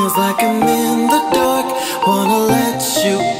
Feels like I'm in the dark, wanna let you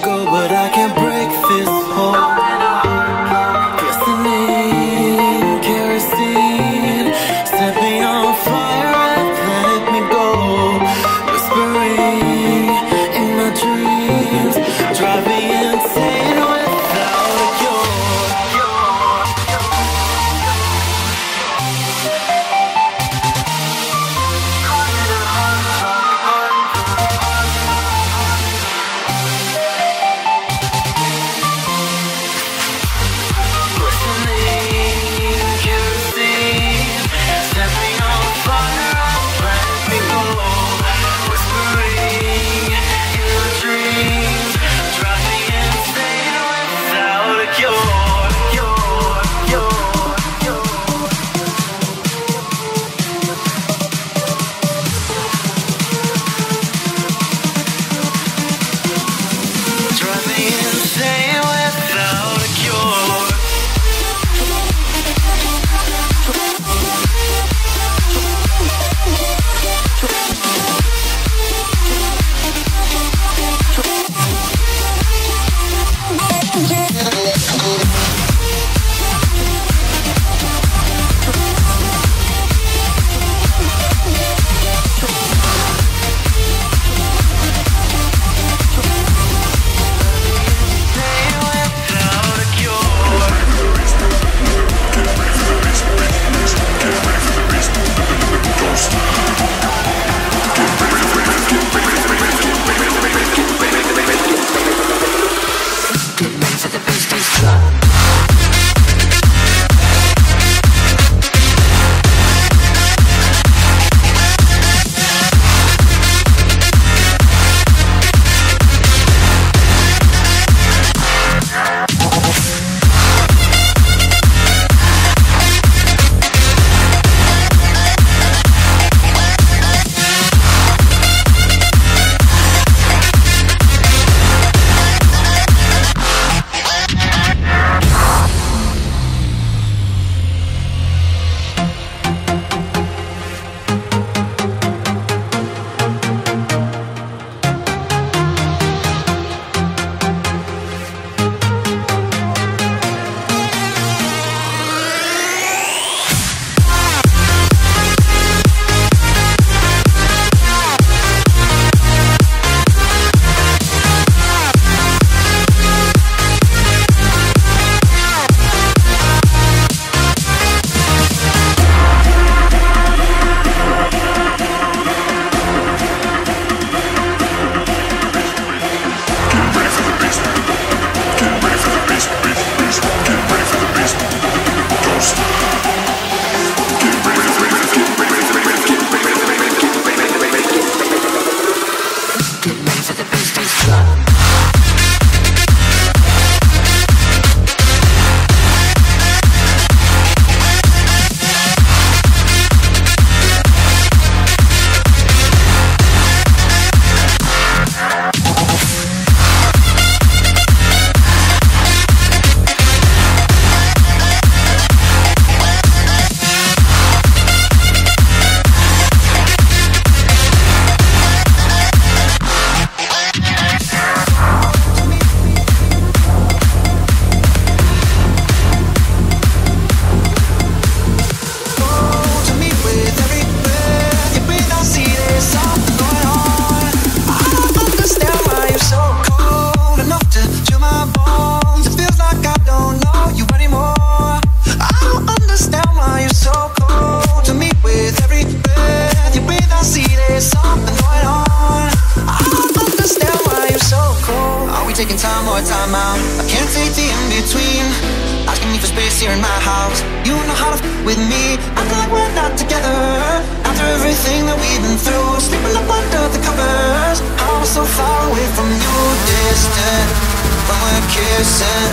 kissing,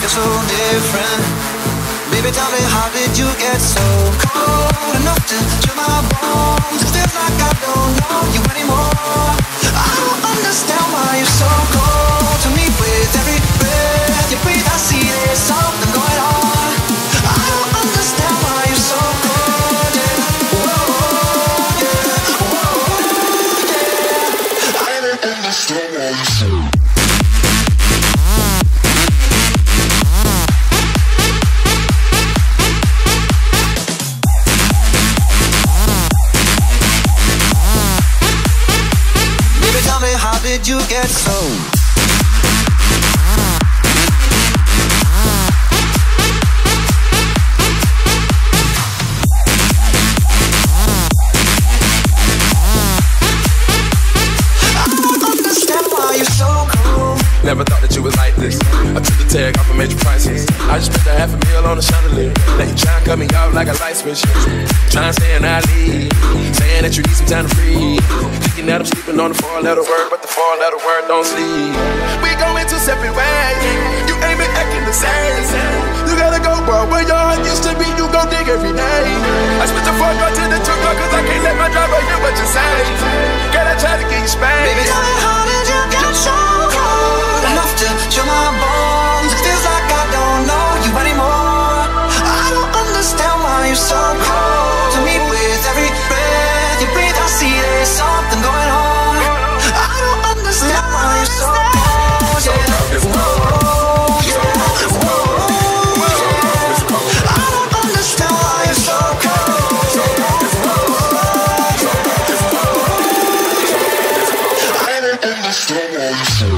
feel so different. Baby, tell me, how did you get so cold enough to chill my bones? It feels like I don't know you anymore. I don't understand why you're so cold to me. With every breath you breathe, I see there's did you get so? Tag off and made you priceless. I just spent a half a meal on a chandelier. Now you try and cut me out like a light switch. Trying to stay in I leave. Saying that you need some time to breathe. Thinking that I'm sleeping on the four letter word, but the four letter word don't sleep. We going two separate ways. You ain't been acting the same. You gotta go, bro. Where your heart used to be, you go dig every day. I switch the out to the two cause I can't let my driver hear what you say. I try to get you spanked. Baby, how did you get so cold enough to chill my? Understand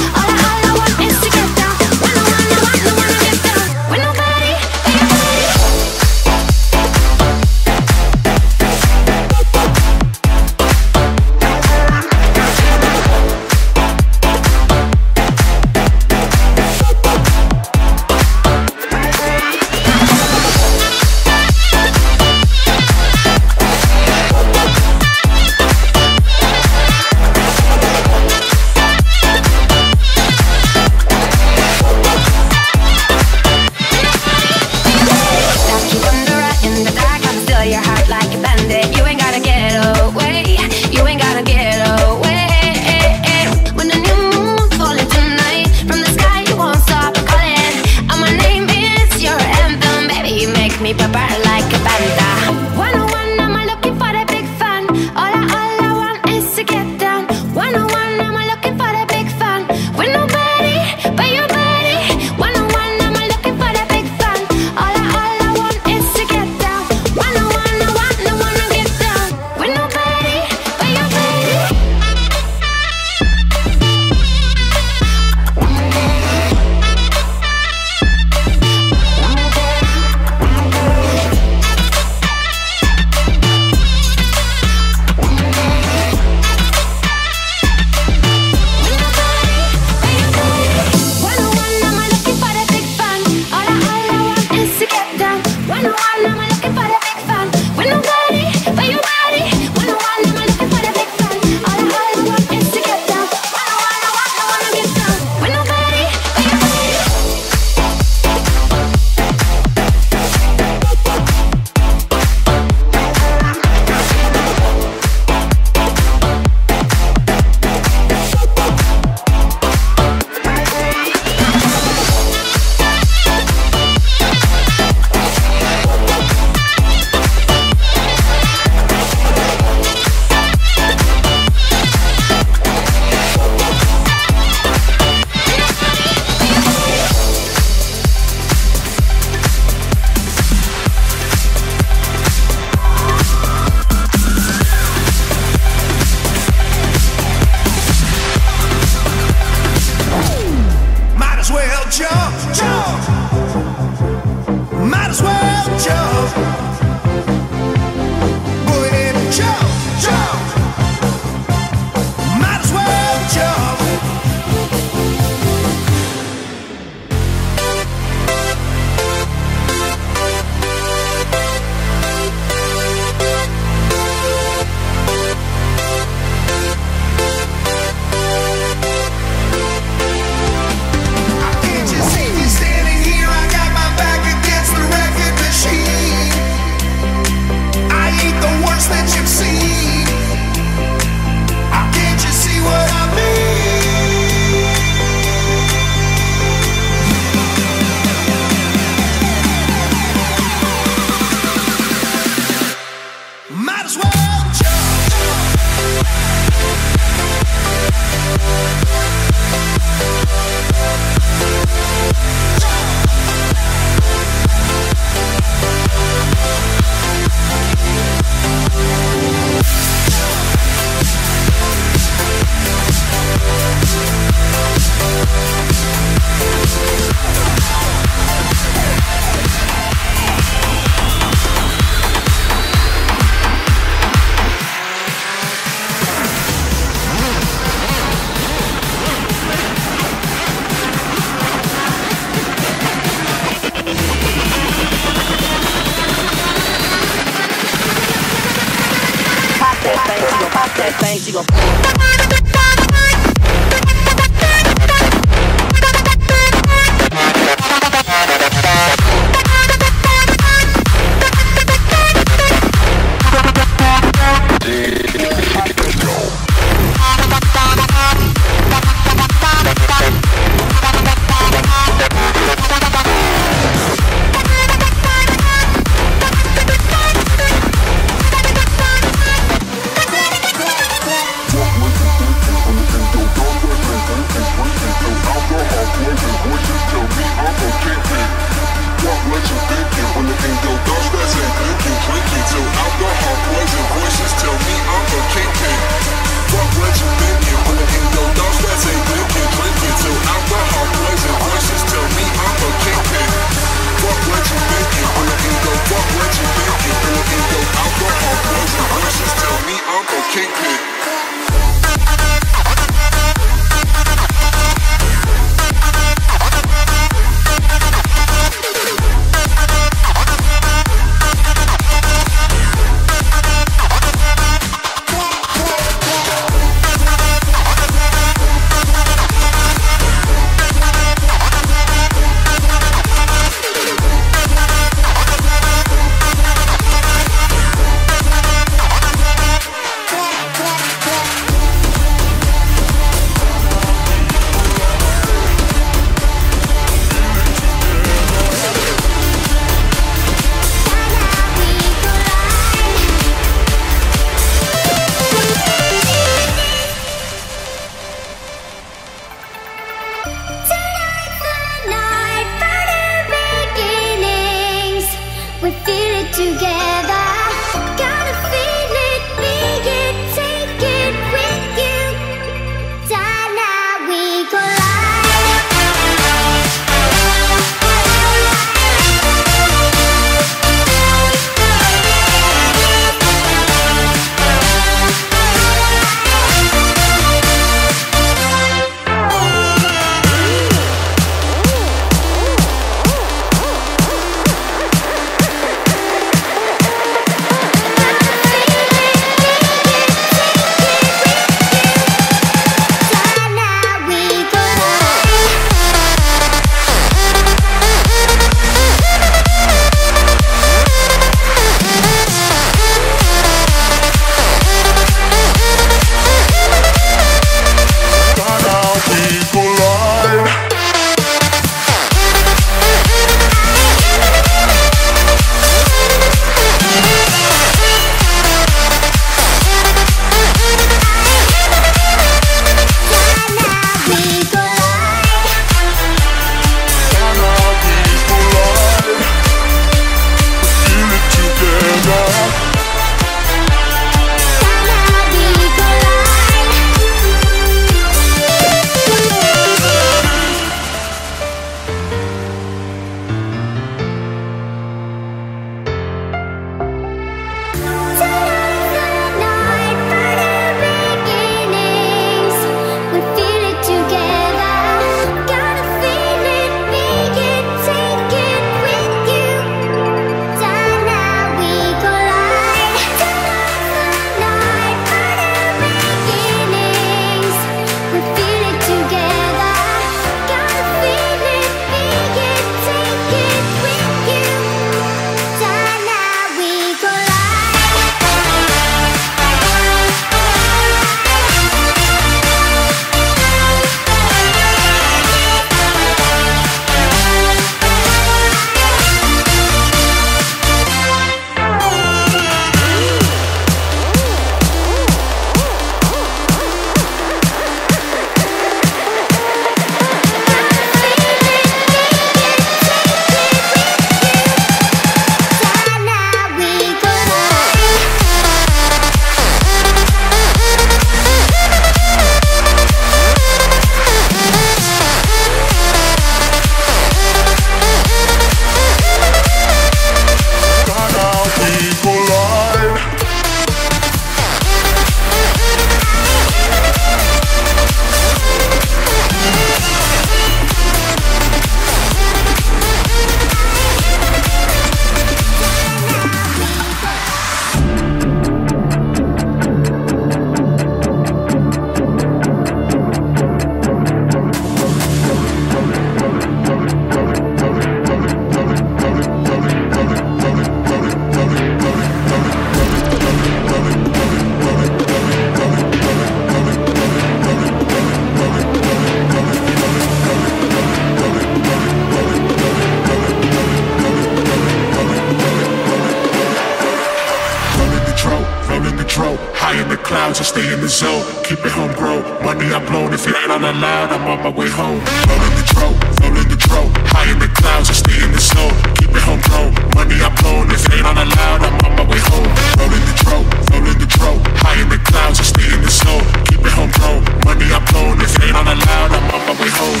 the zone. Keep it home grow. Money I blown. If it ain't on the loud, I'm on my way home. Rolling the dro, rolling the dro. High in the clouds, I stay in the zone. Keep it home grow. Money I blown. If it ain't on the loud, I'm on my way home. Rolling the dro, rolling the dro. High in the clouds, I stay in the zone. Keep it home grow. Money I blown. If it ain't on the loud, I'm on my way home.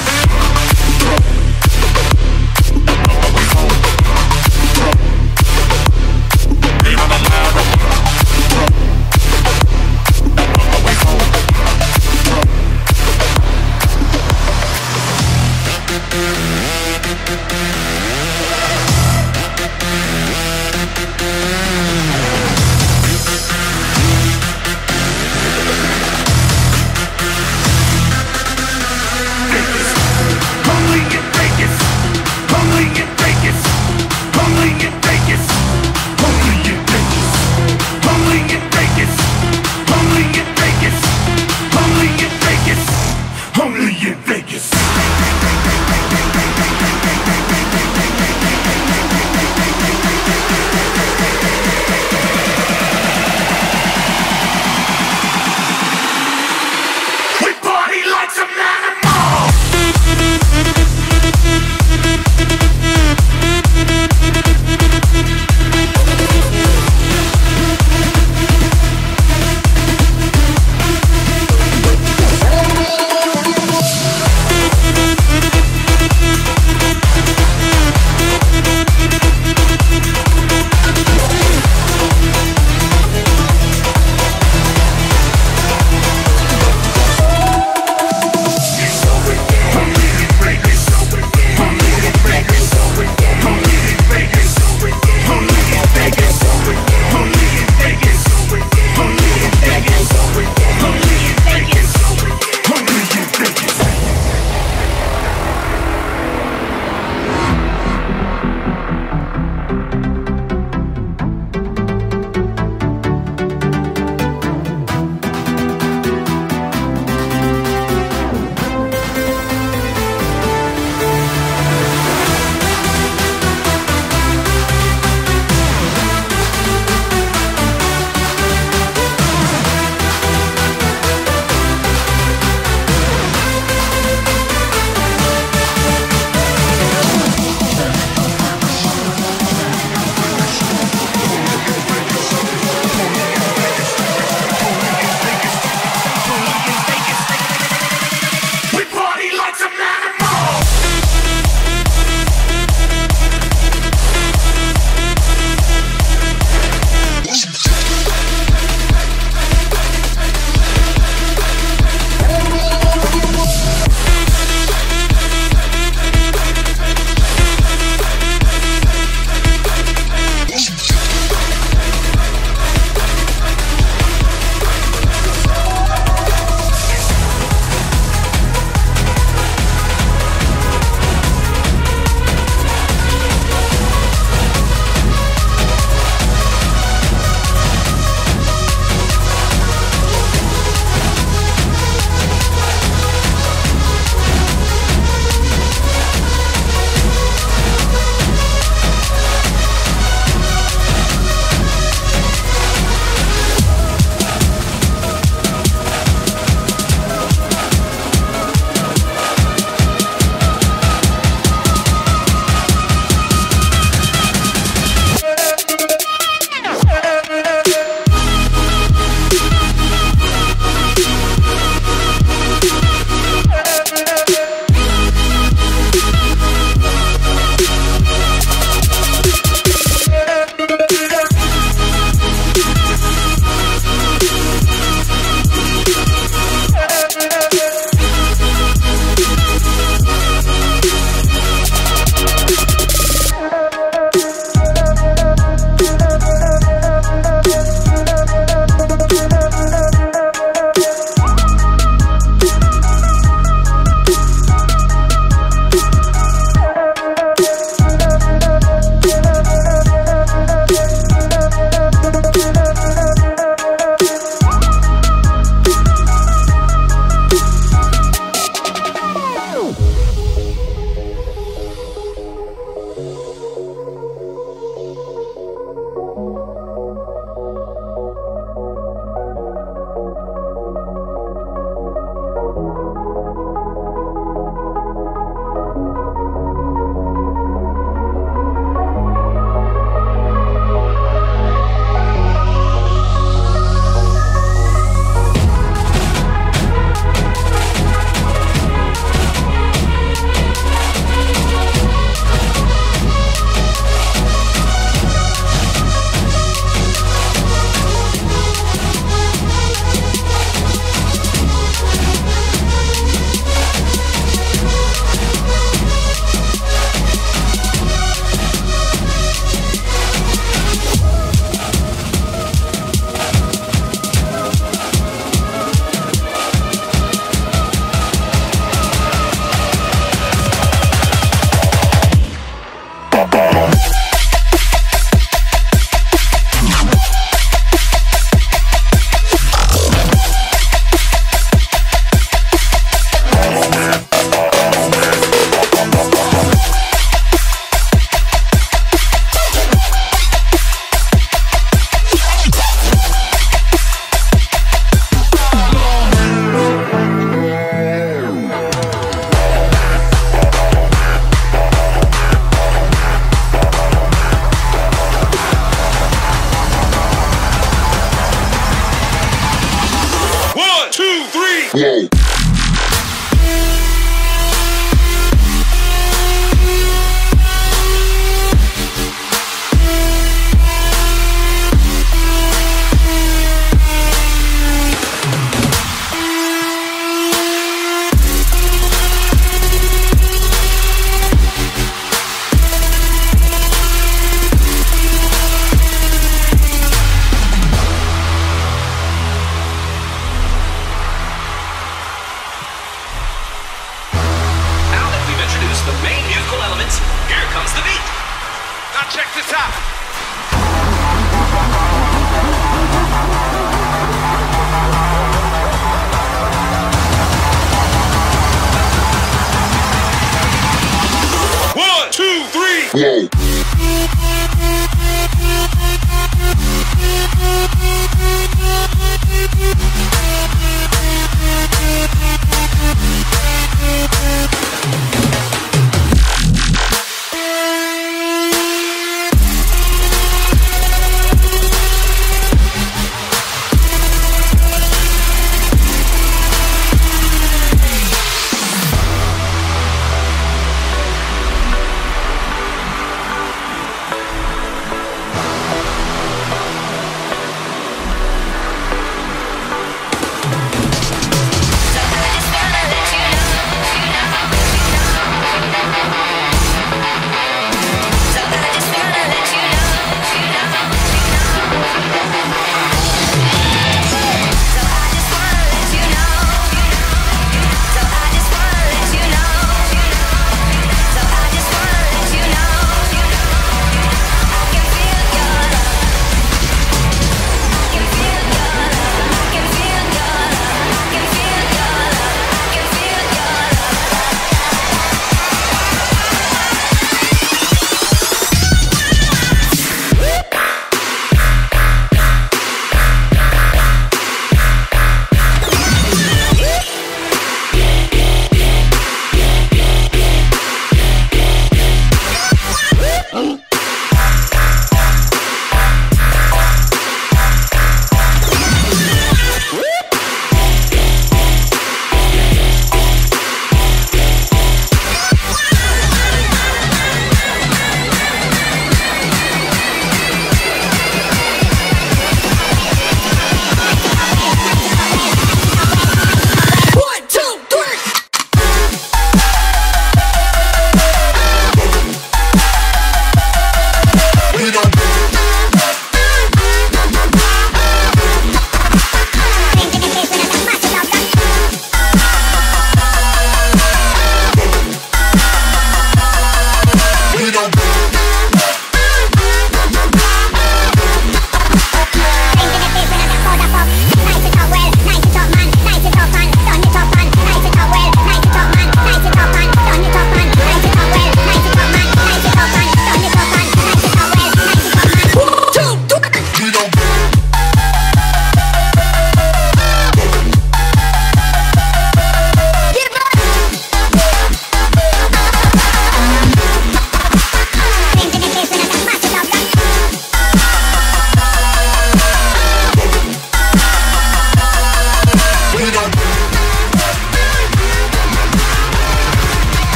Dro. Holy.